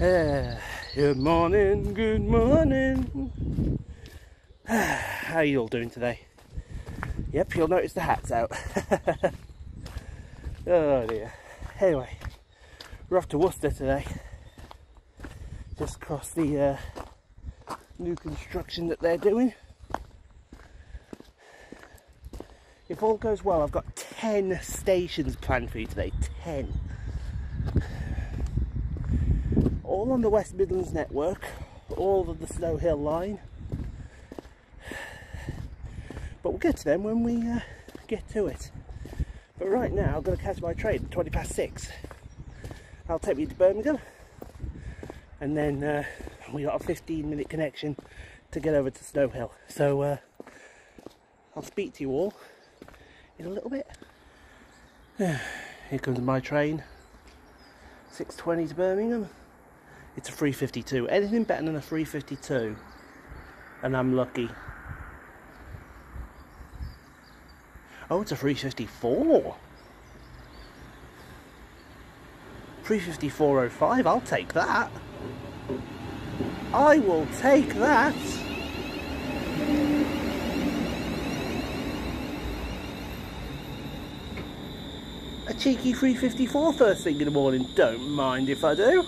Uh, good morning, good morning. How are you all doing today? Yep, you'll notice the hat's out. oh dear. Anyway, we're off to Worcester today. Just across the uh, new construction that they're doing. If all goes well, I've got 10 stations planned for you today. 10. All on the West Midlands network, all of the Snow Hill line. But we'll get to them when we uh, get to it. But right now, I'm going to catch my train at 20 past 6. I'll take me to Birmingham. And then uh, we got a 15 minute connection to get over to Snow Hill. So uh, I'll speak to you all in a little bit. Here comes my train. 6.20 to Birmingham. It's a 352. Anything better than a 352 and I'm lucky. Oh, it's a 354. 354.05, I'll take that. I will take that. A cheeky 354 first thing in the morning, don't mind if I do.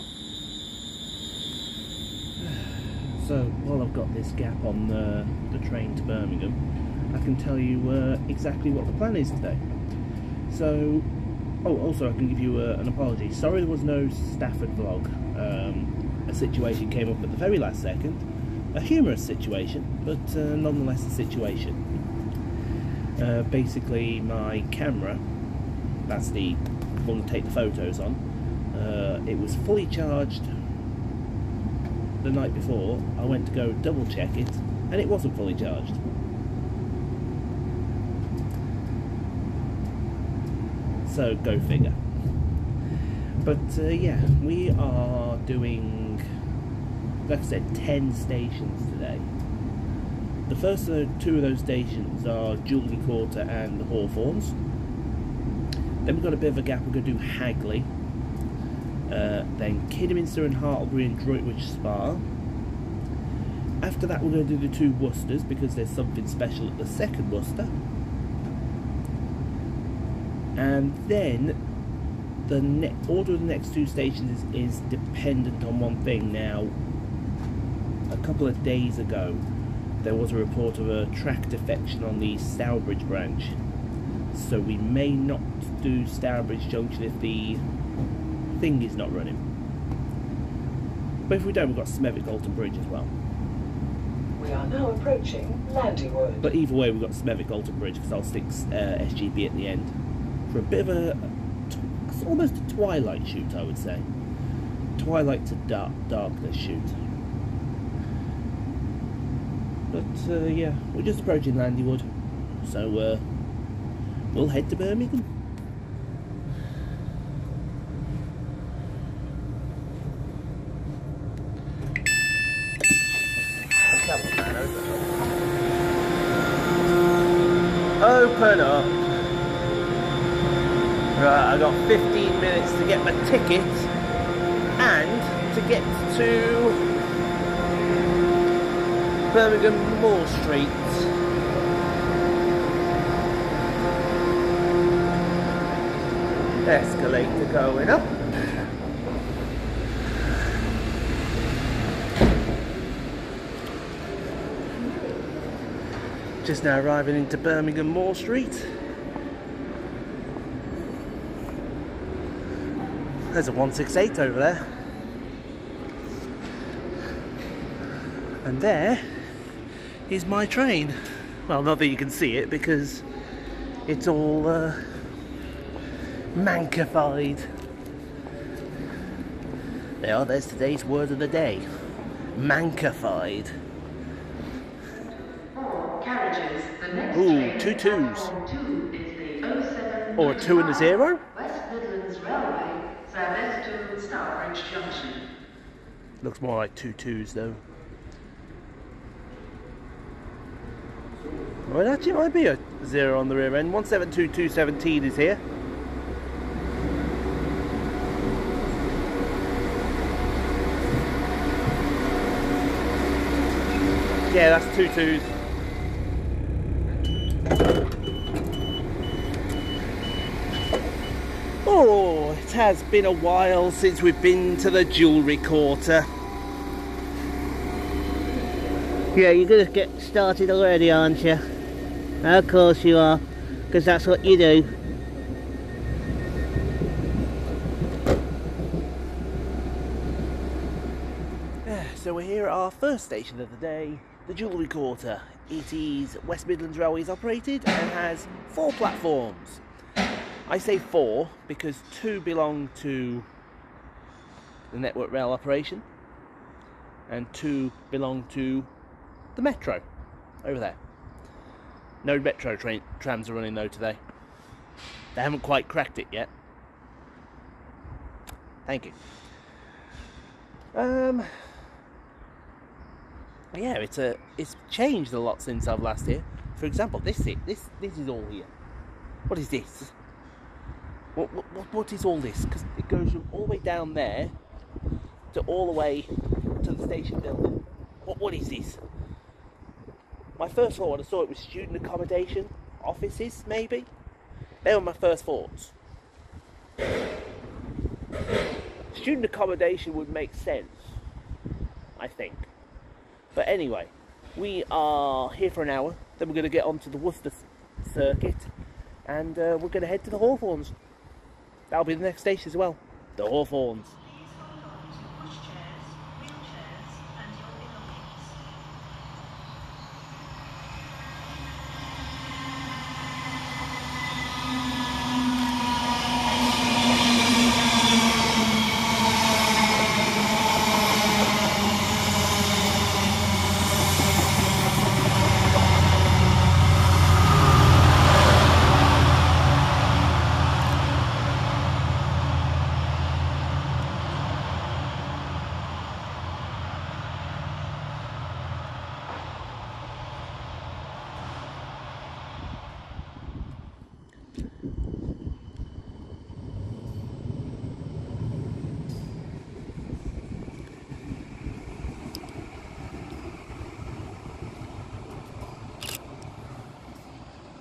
So, while I've got this gap on the, the train to Birmingham, I can tell you uh, exactly what the plan is today. So, oh, also I can give you uh, an apology. Sorry there was no Stafford vlog. Um, a situation came up at the very last second. A humorous situation, but uh, nonetheless a situation. Uh, basically, my camera, that's the one to take the photos on, uh, it was fully charged the night before, I went to go double check it, and it wasn't fully charged. So go figure. But uh, yeah, we are doing, like I said, 10 stations today. The first uh, two of those stations are Jewellery Quarter and the Hawthorns. Then we've got a bit of a gap, we're going to do Hagley uh, then Kidderminster and Hartlebury and Droitwich Spa. After that we're going to do the two Worcesters because there's something special at the second Worcester. And then the order of the next two stations is, is dependent on one thing. Now, a couple of days ago there was a report of a track defection on the Stourbridge branch. So we may not do Stourbridge Junction if the thing is not running. But if we don't, we've got Smethwick Galton Bridge as well. We are now approaching Landywood. But either way, we've got Smethwick Galton Bridge because I'll stick uh, SGB at the end for a bit of a, almost a twilight shoot, I would say. Twilight to dark darkness shoot. But uh, yeah, we're just approaching Landywood, so uh, we'll head to Birmingham. I got 15 minutes to get my ticket and to get to Birmingham Moor Street. Escalator going up. Just now arriving into Birmingham Moor Street. There's a 168 over there. And there is my train. Well, not that you can see it because it's all uh, mankified. There, are, there's today's word of the day. Mankified. Ooh, two twos. Or a two and a zero? left to Stourbridge Junction. Looks more like two twos though. Well, it actually might be a zero on the rear end. 172217 is here. Yeah, that's two twos. Has been a while since we've been to the jewellery quarter. Yeah, you're gonna get started already, aren't you? Of course you are, because that's what you do. So we're here at our first station of the day, the Jewellery Quarter. It is West Midlands Railways operated and has four platforms. I say four because two belong to the Network Rail operation and two belong to the Metro over there. No Metro train trams are running though today. They haven't quite cracked it yet. Thank you. Um, yeah, it's a it's changed a lot since I've last here. For example, this this this is all here. What is this? What what what, is all this? Because it goes from all the way down there to all the way to the station building. What what is this? My first thought when I saw it was student accommodation, offices maybe. They were my first thoughts. Student accommodation would make sense, I think. But anyway, we are here for an hour. Then we're going to get onto the Worcester circuit, and uh, we're going to head to the Hawthorns. That'll be the next station as well. The Hawthorns.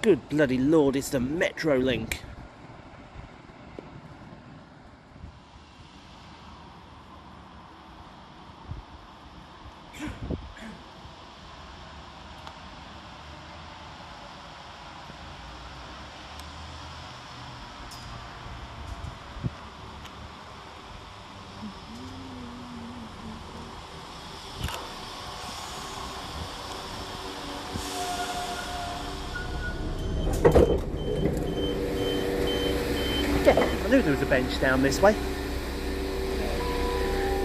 Good bloody lord, it's the Metro bench down this way.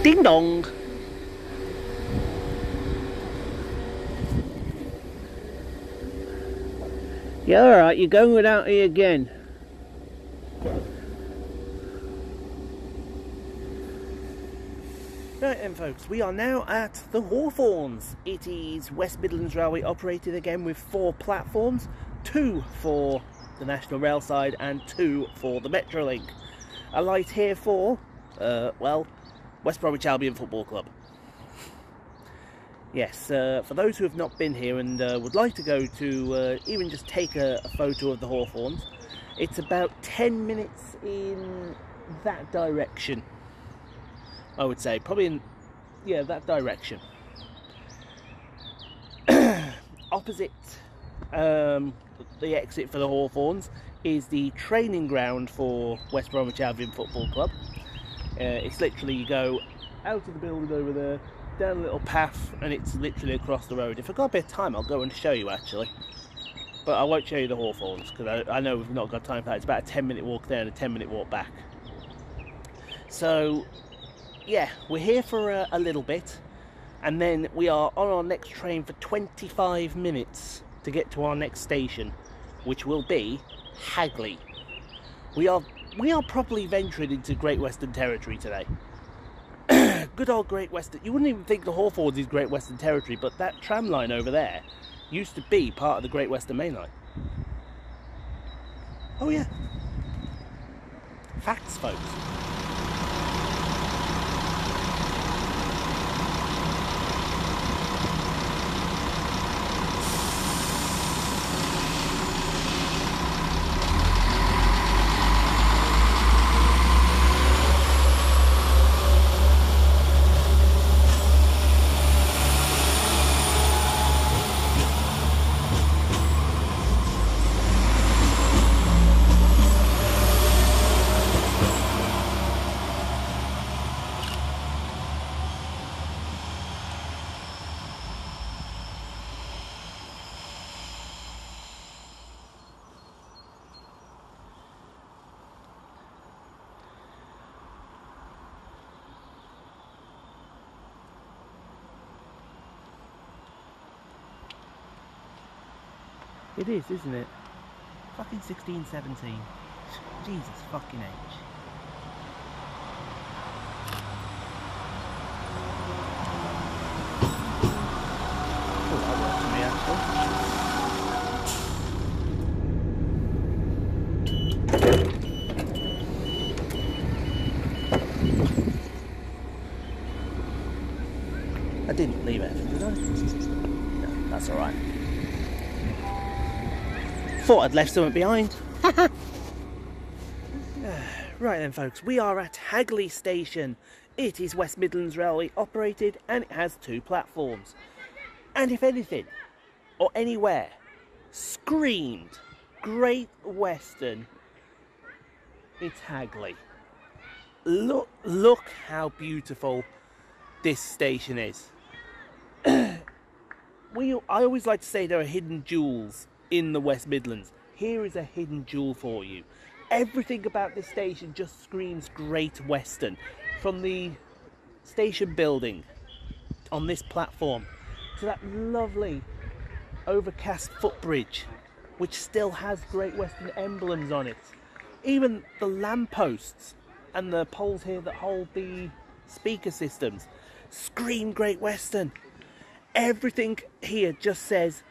Ding dong! Yeah, alright, you're going without me again. Right then folks, we are now at the Hawthorns. It is West Midlands Railway operated again with four platforms, two for the National Rail side and two for the Metrolink. A light here for, uh, well, West Bromwich Albion Football Club. Yes, uh, for those who have not been here and uh, would like to go to uh, even just take a, a photo of the Hawthorns, it's about 10 minutes in that direction. I would say probably in yeah that direction. Opposite um, the exit for the Hawthorns is the training ground for West Bromwich Albion Football Club. Uh, it's literally you go out of the building over there, down a little path, and it's literally across the road. If I've got a bit of time, I'll go and show you actually. But I won't show you the Hawthorns because I, I know we've not got time for that. It's about a 10 minute walk there and a 10 minute walk back. So yeah, we're here for a, a, little bit, and then we are on our next train for 25 minutes to get to our next station, which will be Hagley. We are we are properly venturing into Great Western Territory today. Good old Great Western. You wouldn't even think the Hawthorns is Great Western Territory, but that tram line over there used to be part of the Great Western Main Line. Oh yeah. Facts, folks. It is, isn't it? Fucking 16, 17. Jesus fucking actually. I didn't leave it, did I? No, that's alright. Thought I'd left something behind. right then, folks, we are at Hagley Station. It is West Midlands Railway operated and it has two platforms. And if anything, or anywhere, screamed Great Western, it's Hagley. Look, look how beautiful this station is. we, I always like to say there are hidden jewels in the West Midlands. Here is a hidden jewel for you. Everything about this station just screams Great Western. From the station building on this platform to that lovely overcast footbridge which still has Great Western emblems on it. Even the lampposts and the poles here that hold the speaker systems scream Great Western. Everything here just says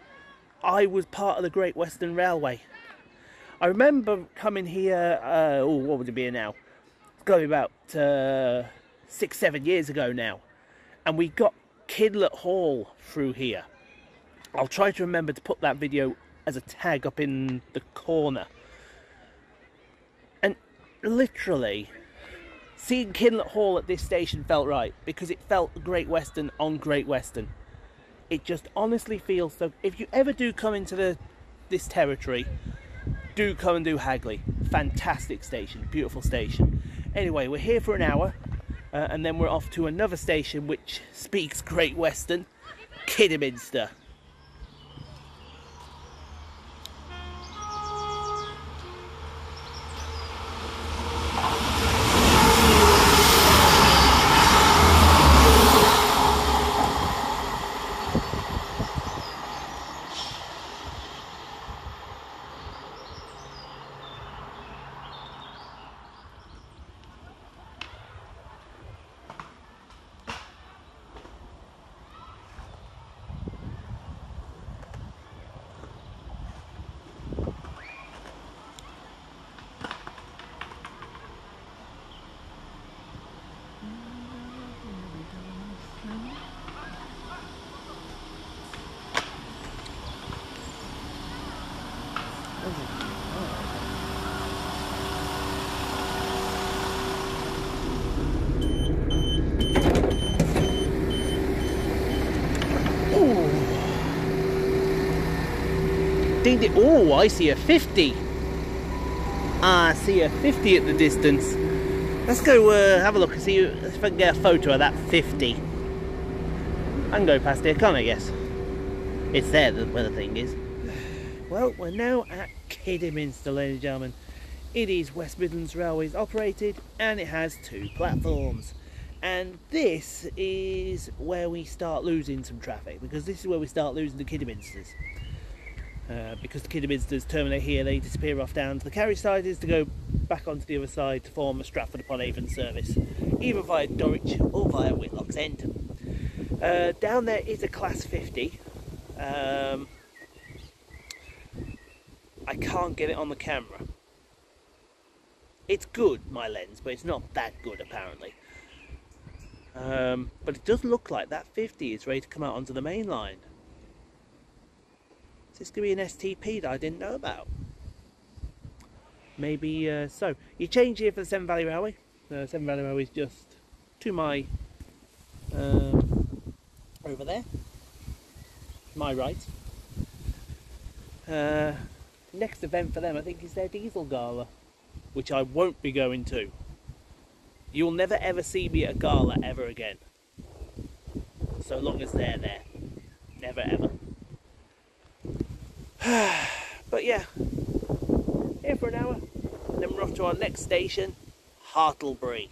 I was part of the Great Western Railway. I remember coming here, uh, oh, what would it be now? It's got to be about uh, six, seven years ago now. And we got Kinlet Hall through here. I'll try to remember to put that video as a tag up in the corner. And literally, seeing Kinlet Hall at this station felt right because it felt Great Western on Great Western. It just honestly feels so. If you ever do come into the this territory, do come and do Hagley. Fantastic station, beautiful station. Anyway, we're here for an hour, uh, and then we're off to another station which speaks Great Western, Kidderminster. Ding. Oh, I see a 50. Ah, I see a 50 at the distance. Let's go uh, have a look and see if I can get a photo of that 50. I can go past here, can't I, guess? It's there the, where the thing is. Well, we're now at Kidderminster, ladies and gentlemen. It is West Midlands Railways operated and it has two platforms. And this is where we start losing some traffic because this is where we start losing the Kidderminsters. Uh, because the Kidderminsters terminate here, they disappear off down to the carriage sidings to go back onto the other side to form a Stratford upon Avon service, either via Dorridge or via Whitlock's End. Uh, down there is a Class 50. Um, I can't get it on the camera. It's good, my lens, but it's not that good apparently. Um, but it does look like that 50 is ready to come out onto the main line. Is this going to be an STP that I didn't know about? Maybe uh, so. You change here for the Severn Valley Railway. The Severn Valley Railway is just to my um, over there, my right. Uh, next event for them, I think, is their diesel gala, which I won't be going to. You'll never ever see me at a gala ever again. So long as they're there. Never ever. but here for an hour, and then we're off to our next station, Hartlebury.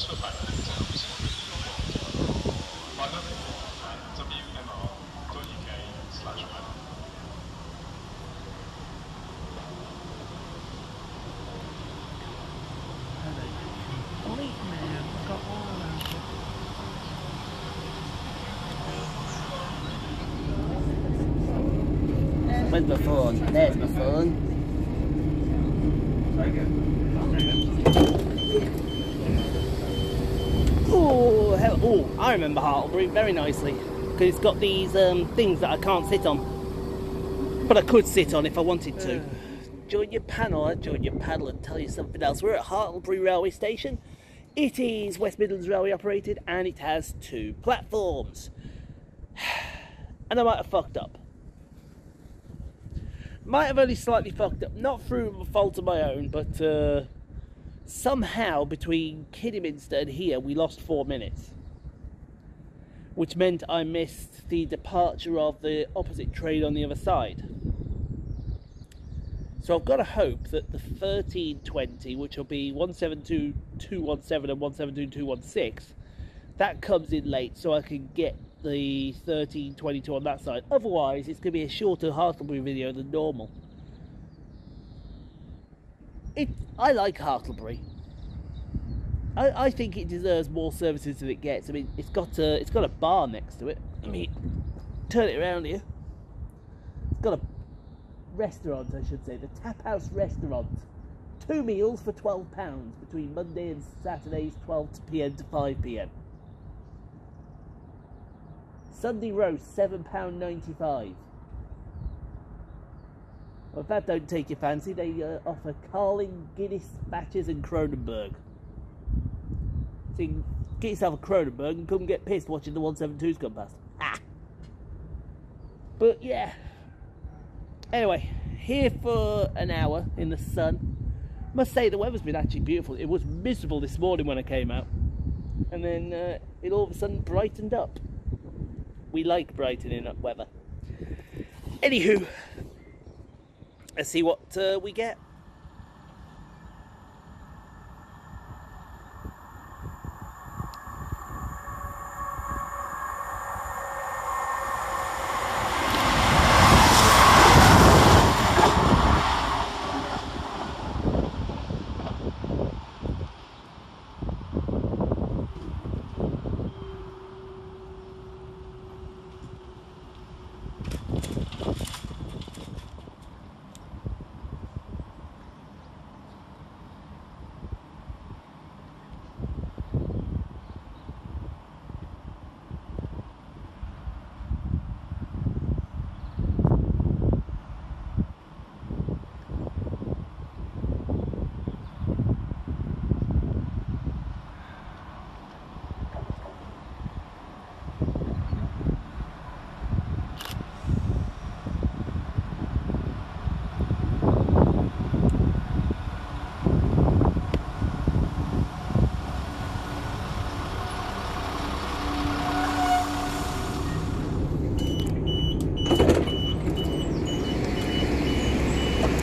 just for fun. Find out more at wmr.uk slash web. Where's my phone? There's my phone. Oh, hell, oh, I Hartlebury very nicely because it's got these um, things that I can't sit on, but I could sit on if I wanted to. join your panel, join your paddle and tell you something else. We're at Hartlebury Railway Station. It is West Midlands Railway operated and it has two platforms. And I might have fucked up. Might have only slightly fucked up, not through a fault of my own, but uh, somehow between Kidderminster and here we lost four minutes. Which meant I missed the departure of the opposite train on the other side. So I've got to hope that the 1320, which will be 172217 and 172216, that comes in late so I can get the 1322 on that side. Otherwise, it's going to be a shorter Hartlebury video than normal. It, I like Hartlebury. I, I think it deserves more services than it gets. I mean, it's got a it's got a bar next to it. I mean, turn it around here. It's got a restaurant, I should say, the Tap House Restaurant. Two meals for twelve pounds between Monday and Saturdays, twelve p.m. to five p.m. Sunday roast, seven pound ninety-five. Well, if that don't take your fancy, they uh, offer Carling, Guinness, Batches, and Kronenbourg. Get yourself a Kronenbourg and come get pissed watching the 172s come past. Ah. But yeah. Anyway, here for an hour in the sun. Must say the weather's been actually beautiful. It was miserable this morning when I came out, and then uh, it all of a sudden brightened up. We like brightening up weather. Anywho, let's see what uh, we get.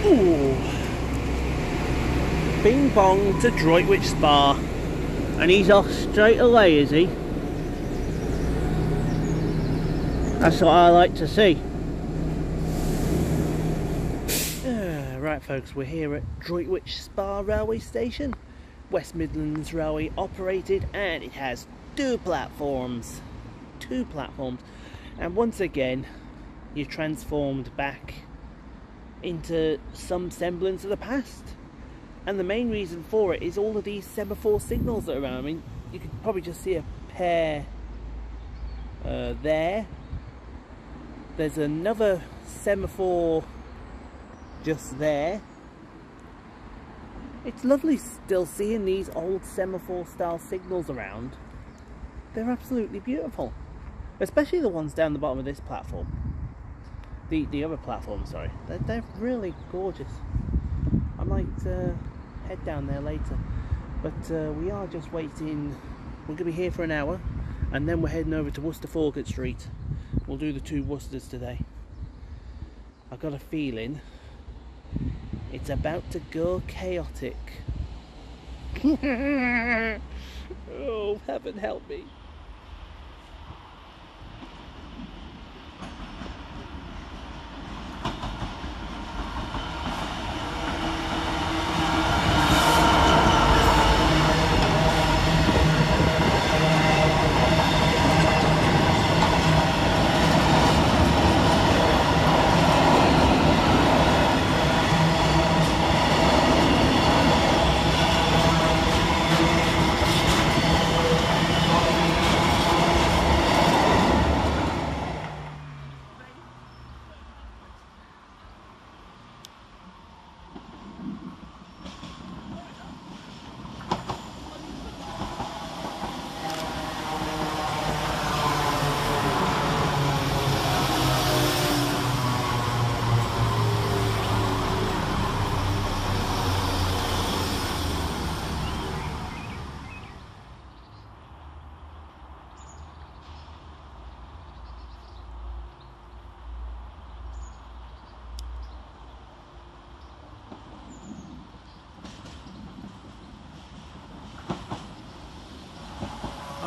Ooh. Bing bong to Droitwich Spa. And he's off straight away, is he? That's what I like to see. Uh, right, folks, we're here at Droitwich Spa Railway Station. West Midlands Railway operated, and it has two platforms. Two platforms. And once again, you're transformed back into some semblance of the past. And the main reason for it is all of these semaphore signals that are around. I mean, you could probably just see a pair uh, there. There's another semaphore just there. It's lovely still seeing these old semaphore style signals around. They're absolutely beautiful. Especially the ones down the bottom of this platform the the other platform sorry they're, they're really gorgeous I might uh, head down there later. But uh, we are just waiting. We're gonna be here for an hour and then we're heading over to Worcester Foregate Street. We'll do the two Worcesters today. I've got a feeling it's about to go chaotic. Oh, heaven help me.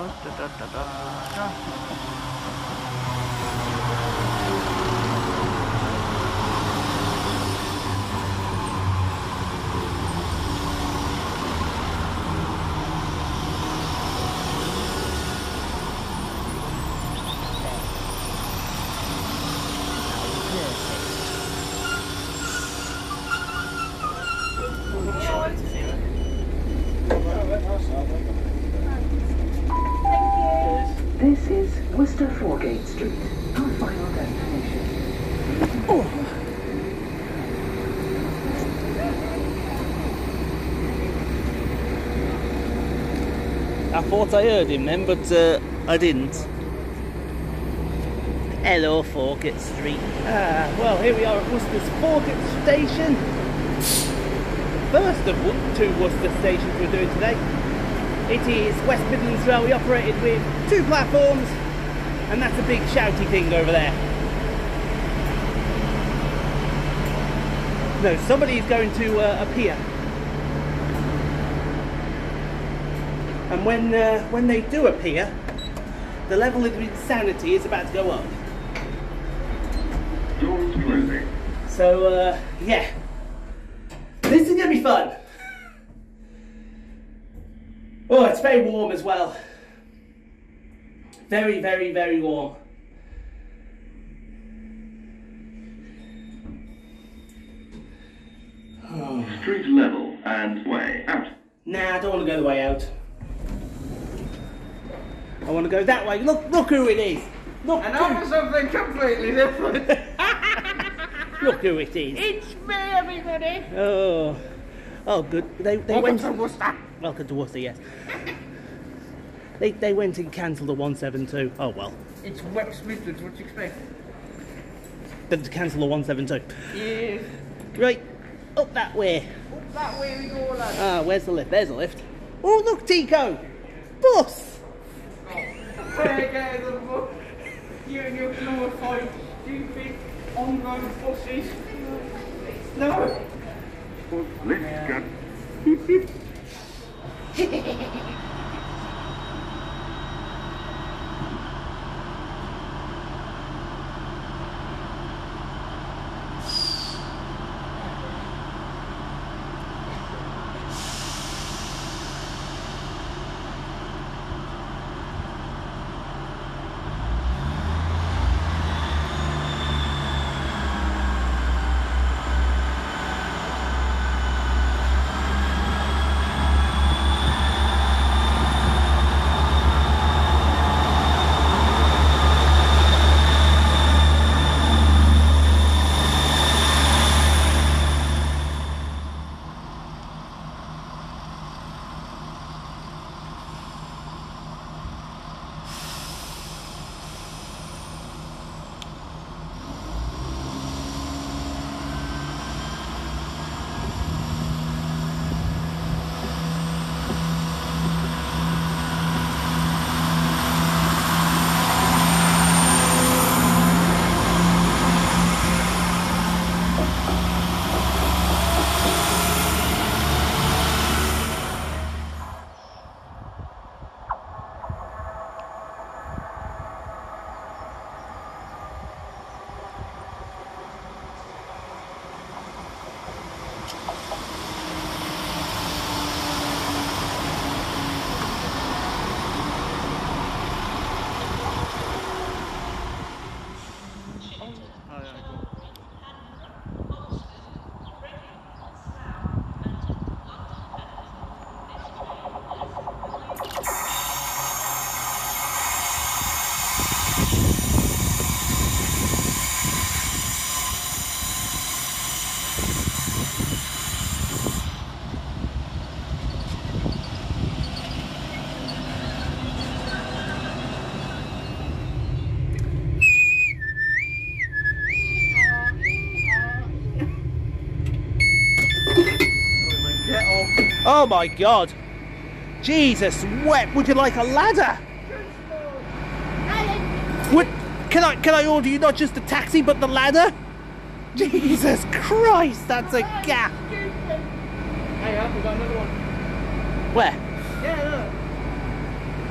たたたたた。Thought I heard him then, but uh, I didn't. Hello, Foregate Street. Ah, well, here we are at Worcester's Foregate Station. First of two Worcester stations we're doing today. It is West Midlands Railway operated with two platforms, and that's a big shouty thing over there. No, somebody is going to uh, appear. And when uh, when they do appear, the level of insanity is about to go up. Doors closing. So uh, yeah, this is gonna be fun. Oh, it's very warm as well. Very, very, very warm. Street level and way out. Nah, I don't want to go the way out. I want to go that way. Look, look who it is. Look, And I'm something completely different. look who it is. it's me, everybody. Oh, oh, good. They they Welcome went. to Worcester. Welcome to Worcester, yes. They they went and cancelled the 172. Oh well. It's West Midlands, what do you expect? Then to cancel the 172. Yes. Right, up that way. Up that way we go, lad. Ah, where's the lift? There's the lift. Oh, look, Tico! Bus! Hey, guys, book. You and your glorified, stupid, on-road buses. No. Lift gun. Oh my god. Jesus, wet. Would you like a ladder? Would can I can I order you not just a taxi but the ladder? Jesus Christ, that's a gap. Hey, up, we've got another one. Where? Yeah,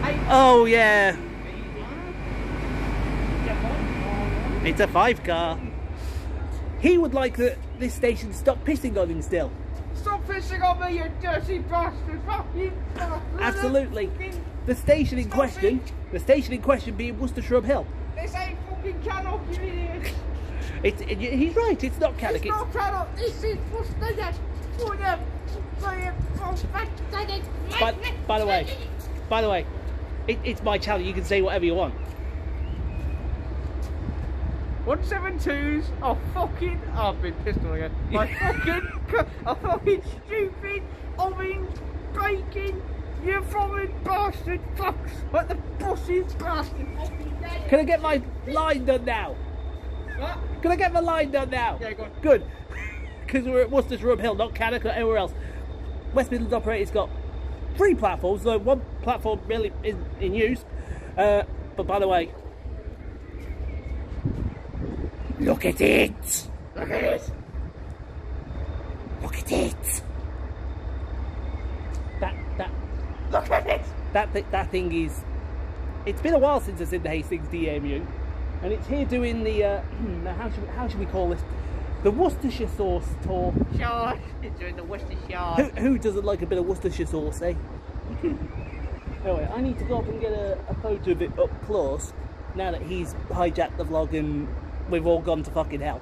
look. Oh yeah. It's a five car. He would like the, this station to stop pissing on him still. Pissing on me, you dirty bastard! Absolutely. The station in question, the station in question being Worcester Shrub Hill. This ain't fucking Cannock, you idiot! It's, it, he's right, it's not Cannock. It's It's, not Cannock, this is Worcester! For them! For them! by, by the way, by the way, it, it's my channel. You can say whatever you want. 172s are fucking. Oh, I've been pissed on again. My fucking. are fucking stupid, orange, bacon, you fucking bastard fucks! Like the boss's bastard! Can I get my line done now? What? Can I get my line done now? Yeah, go on. Good. Because we're at Worcester Shrub Hill, not or anywhere else. West Midlands operator's got three platforms, though one platform really isn't in use. Uh, but by the way, look at it! Look at it! Look at it! That that Look at it! that that thing is. It's been a while since I've seen the Hastings DMU, and it's here doing the. Uh, how should we, how should we call this? The Worcestershire sauce tour. Shard! It's doing the Who, Worcestershire. who doesn't like a bit of Worcestershire sauce, eh? anyway, I need to go up and get a, a photo of it up close. Now that he's hijacked the vlog and we've all gone to fucking hell.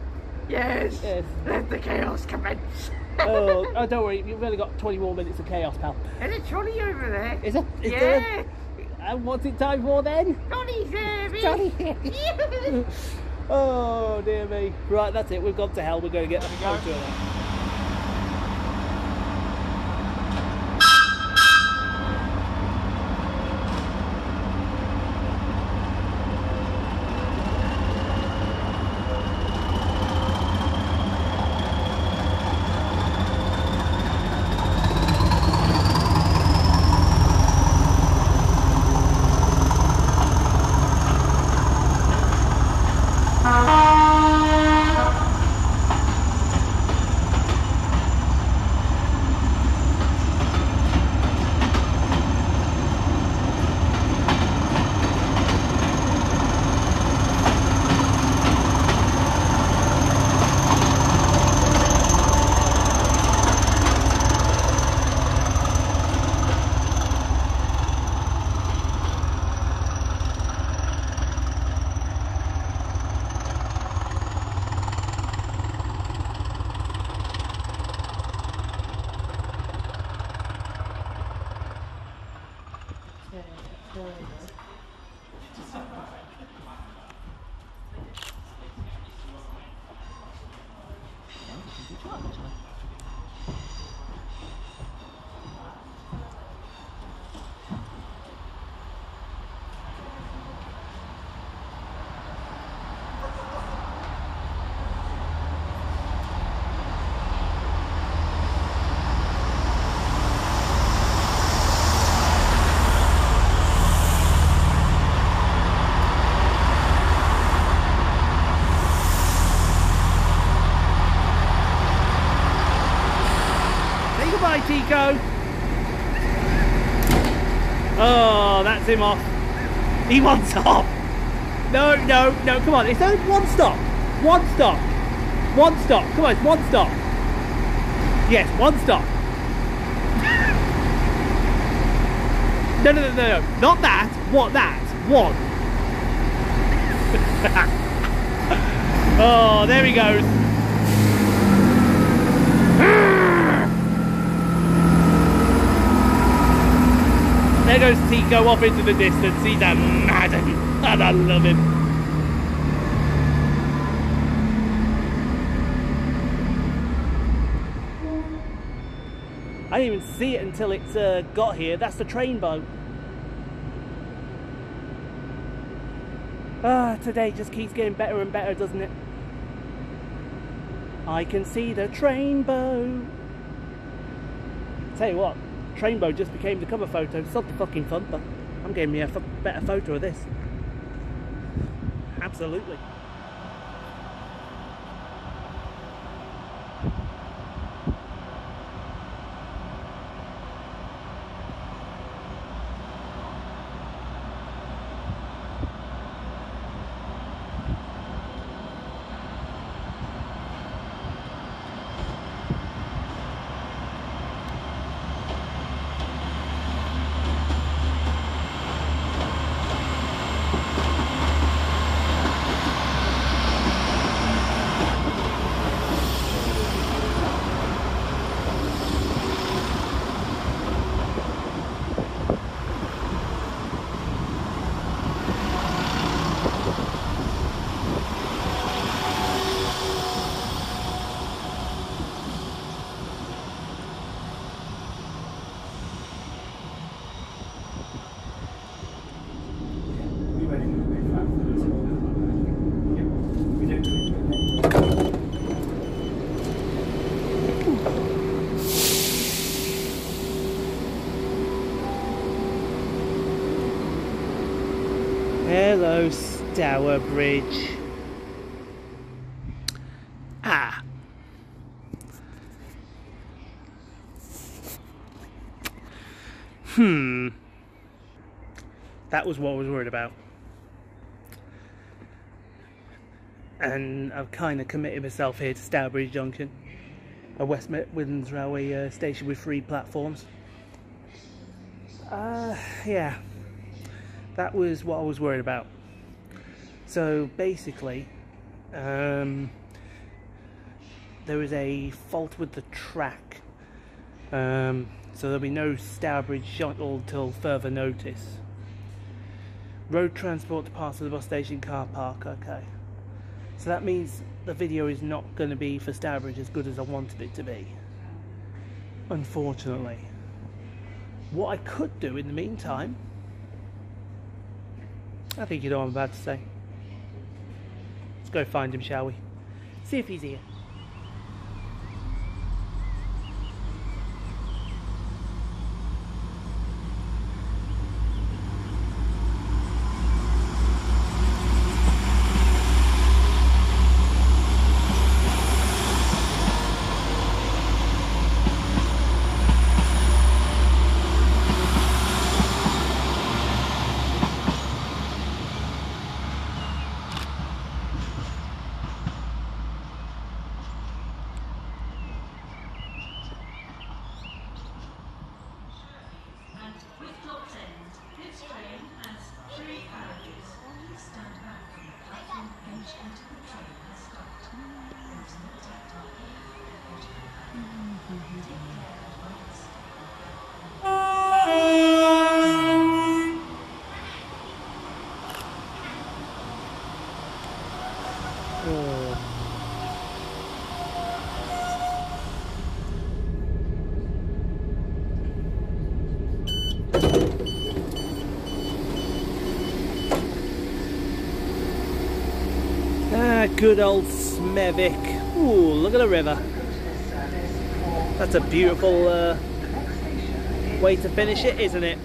Yes! Yes. Let the chaos commence! Oh, oh, don't worry, you've only got 20 more minutes of chaos, pal. There's a trolley over there. Is it? Is yeah! there? And what's it time for then? Johnny service! Johnny. Oh dear me. Right, that's it. We've gone to hell. We're going to get a photo of that. Tico. Oh, that's him off. He wants off. No, no, no, come on. It's only one stop. One stop. One stop. Come on, it's one stop. Yes, one stop. No, no, no, no, no. Not that. What that? One. oh, there he goes. There goes Tico off into the distance. He's a madden, and I love him. I didn't even see it until it uh, got here. That's the train boat. Ah, today just keeps getting better and better, doesn't it? I can see the train boat. Tell you what, train boat just became the cover photo. Not the fucking thumper. I'm getting me a better photo of this. Absolutely. Stourbridge. Ah. Hmm. That was what I was worried about. And I've kind of committed myself here to Stourbridge Junction, a West Midlands Railway uh, station with three platforms. Uh, yeah that was what I was worried about. So basically, um, a fault with the track, um, so there'll be no Stourbridge shuttle till further notice. Road transport to pass to the bus station car park, okay. So that means the video is not going to be for Stourbridge as good as I wanted it to be. Unfortunately. What I could do in the meantime I think you know what I'm about to say. Go find him, shall we? See if he's here. With this train has three carriages. Please stand back platform edge until the train has stopped. There is no advance. Oh. Ah, good old Smethwick. Ooh, look at the river. That's a beautiful uh, way to finish it, isn't it?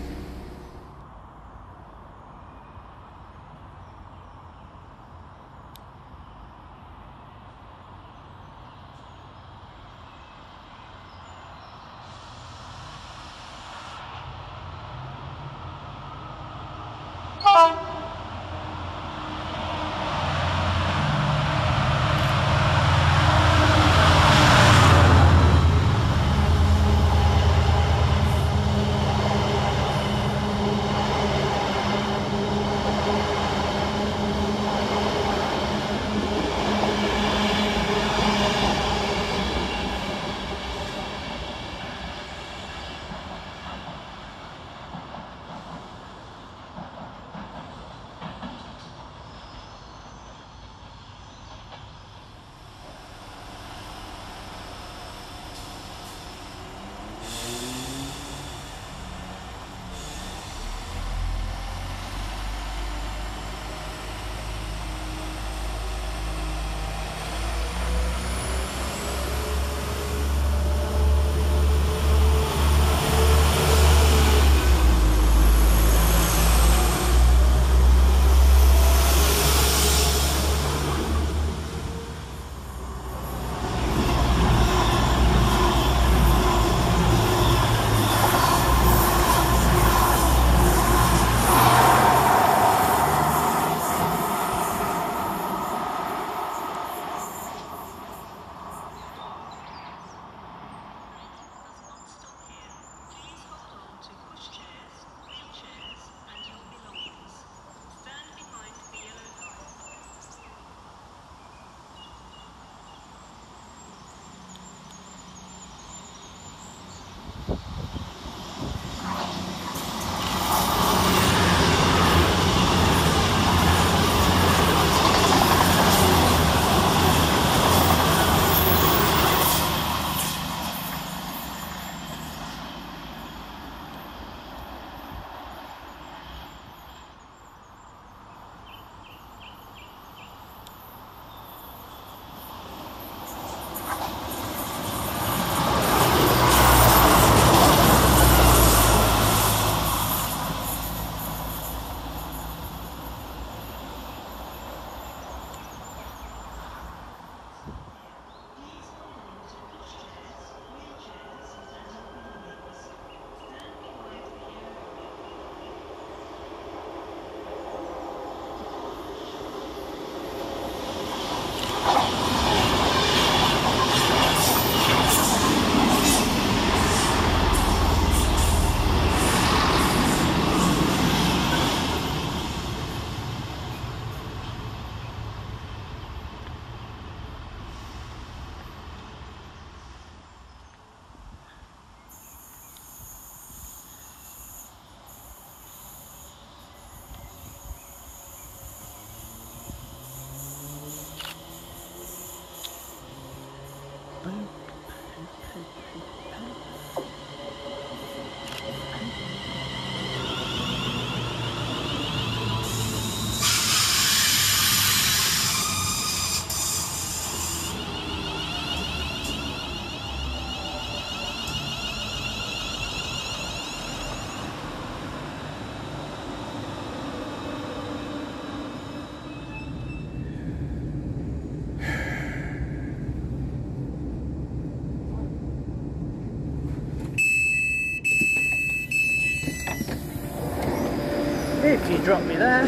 Drop me there,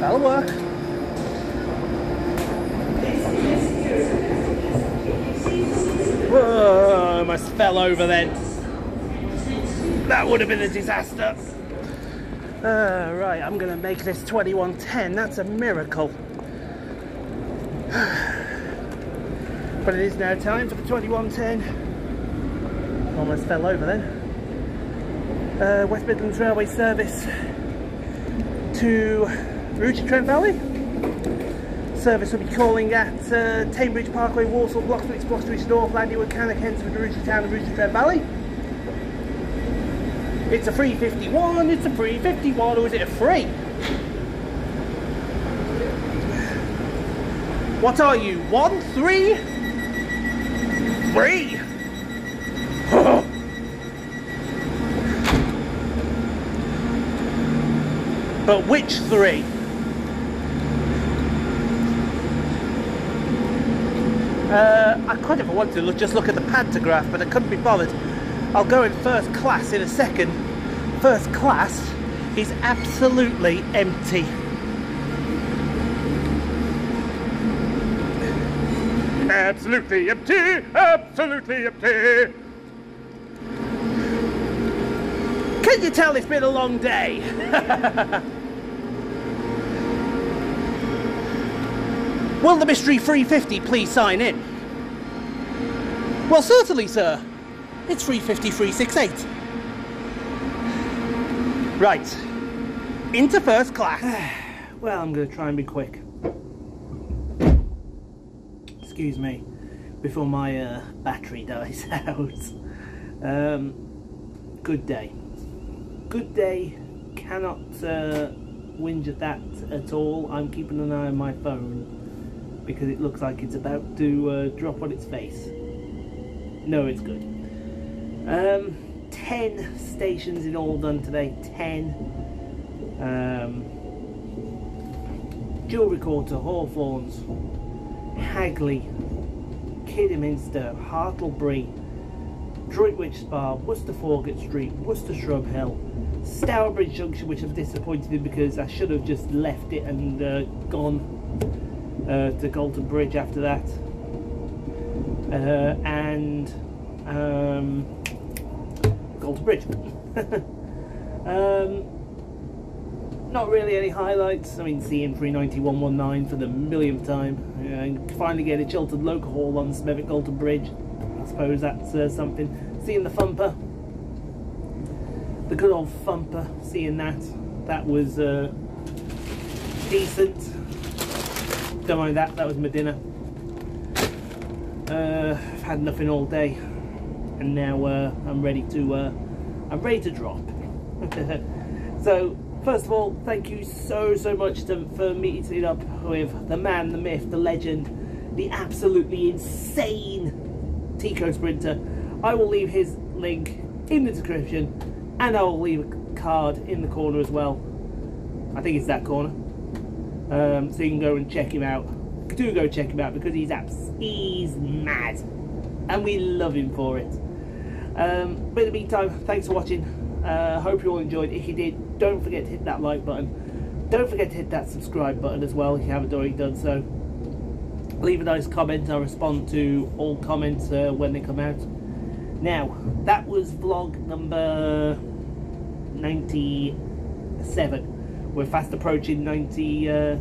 that'll work. Whoa, I almost fell over then. That would have been a disaster. Uh, right, I'm going to make this 2110. That's a miracle. but it is now time for the 2110. Almost fell over then. Uh, West Midlands Railway service to Rugeley Trent Valley. Service will be calling at uh, Tamebridge Parkway, Walsall, Bloxwich, Bloxwich North, Landywood, Cannock, Hednesford, Rugeley Town and Rugeley Trent Valley. It's a 351, it's a 351, or is it a free? What are you? One, three, three. But which three? Uh, I could if I wanted to look, just look at the pantograph, but I couldn't be bothered. I'll go in first class in a second. First class is absolutely empty. Absolutely empty, absolutely empty. Can you tell it's been a long day? Will the Mystery 350 please sign in? Well, certainly, sir. It's 350 368. Right. Into first class. well, I'm going to try and be quick. Excuse me. Before my uh, battery dies out. Um, good day. Good day. Cannot uh, whinge at that at all. I'm keeping an eye on my phone because it looks like it's about to uh, drop on its face. No, it's good. Um, 10 stations in all done today. 10. Um, Jewellery Quarter, Hawthorns, Hagley, Kidderminster, Hartlebury, Droitwich Spa, Worcester Foregate Street, Worcester Shrub Hill, Stourbridge Junction, which I'm disappointed in because I should have just left it and uh, gone uh, to Galton Bridge after that. Uh, and um, Galton Bridge. um, not really any highlights. I mean, seeing 39119 for the millionth time. And finally get a Chiltern local haul on Smethwick Galton Bridge. I suppose that's uh, something. Seeing the Thumper. The good old Thumper. Seeing that. That was uh, decent. Don't mind that, that was my dinner. Uh, I've had nothing all day, and now uh, I'm ready to uh, I'm ready to drop. so first of all, thank you so so much to, for meeting up with the man, the myth, the legend, the absolutely insane Tico Sprinter. I will leave his link in the description, and I will leave a card in the corner as well. I think it's that corner. Um, so you can go and check him out. Do go check him out because he's abs- he's mad, and we love him for it. Um, but in the meantime, thanks for watching. Uh, hope you all enjoyed. If you did, don't forget to hit that like button. Don't forget to hit that subscribe button as well if you haven't already done so. Leave a nice comment. I'll respond to all comments uh, when they come out. Now, that was vlog number 97 we're fast approaching 90 uh,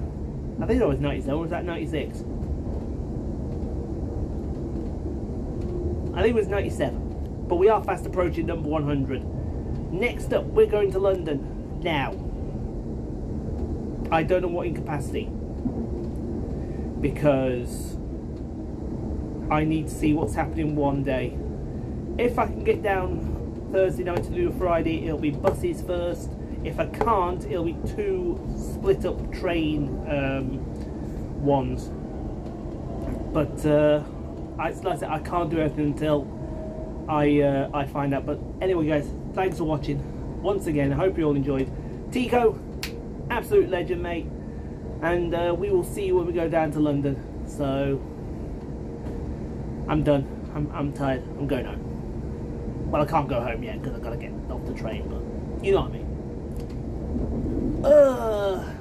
I think that was 97 or was that 96 I think it was 97 but we are fast approaching number 100 next up we're going to London. Now I don't know what incapacity because I need to see what's happening one day if I can get down Thursday night to do Friday it'll be buses first if I can't, it'll be two split up train um, ones. But uh, I, like I said, I can't do anything until I uh, I find out. But anyway, guys, thanks for watching. Once again, I hope you all enjoyed. Tico, absolute legend, mate. And uh, we will see you when we go down to London. So I'm done. I'm, I'm tired. I'm going home. Well, I can't go home yet because I've got to get off the train, but you know what I mean. Ugh.